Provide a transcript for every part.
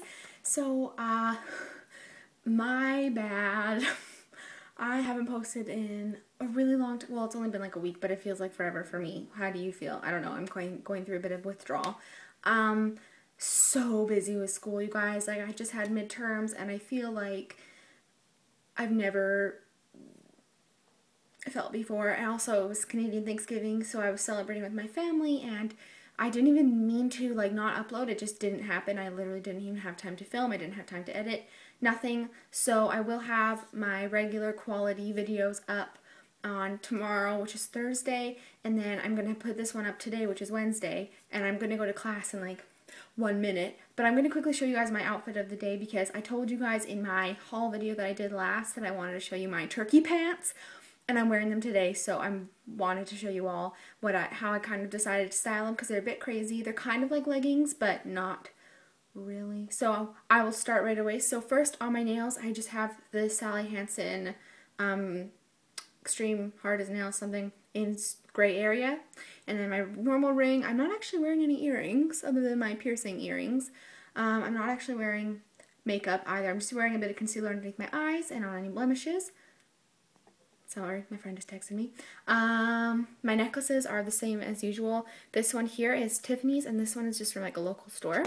guys. So, uh, my bad. I haven't posted in a really long time. Well, it's only been like a week, but it feels like forever for me. How do you feel? I don't know. I'm going going through a bit of withdrawal. Um, so busy with school, you guys. Like I just had midterms, and I feel like I've never felt before. And also, it was Canadian Thanksgiving, so I was celebrating with my family, and I didn't even mean to like not upload. It just didn't happen. I literally didn't even have time to film. I didn't have time to edit. Nothing. So I will have my regular quality videos up on tomorrow, which is Thursday, and then I'm going to put this one up today, which is Wednesday, and I'm going to go to class in like one minute. But I'm going to quickly show you guys my outfit of the day because I told you guys in my haul video that I did last that I wanted to show you my turkey pants and I'm wearing them today so I'm wanted to show you all what I how I kind of decided to style them because they're a bit crazy. They're kind of like leggings but not really. So I will start right away. So first on my nails I just have the Sally Hansen um, Extreme Hard as Nails something in gray area and then my normal ring. I'm not actually wearing any earrings other than my piercing earrings. Um, I'm not actually wearing makeup either. I'm just wearing a bit of concealer underneath my eyes and on any blemishes. Sorry, my friend just texted me. Um, my necklaces are the same as usual. This one here is Tiffany's, and this one is just from like a local store.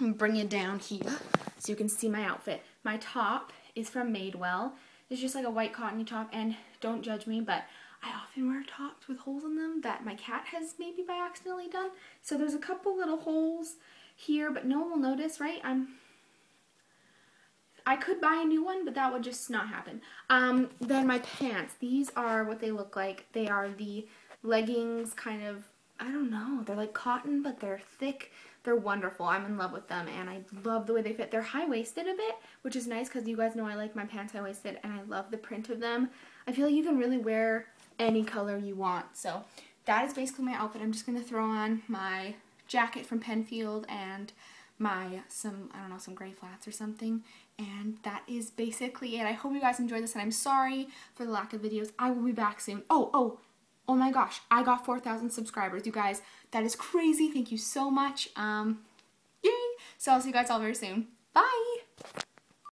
I'm bring it down here so you can see my outfit. My top is from Madewell. It's just like a white cottony top, and don't judge me, but I often wear tops with holes in them that my cat has maybe by accidentally done. So there's a couple little holes here, but no one will notice, right? I'm I could buy a new one, but that would just not happen. Um, then my pants. These are what they look like. They are the leggings kind of, I don't know, they're like cotton, but they're thick. They're wonderful. I'm in love with them, and I love the way they fit. They're high-waisted a bit, which is nice because you guys know I like my pants high-waisted, and I love the print of them. I feel like you can really wear any color you want. So that is basically my outfit. I'm just going to throw on my jacket from Penfield and my some I don't know some gray flats or something. And that is basically it. I hope you guys enjoyed this and I'm sorry for the lack of videos. I will be back soon. Oh oh oh my gosh I got 4,000 subscribers you guys. That is crazy. Thank you so much. Um yay. So I'll see you guys all very soon. Bye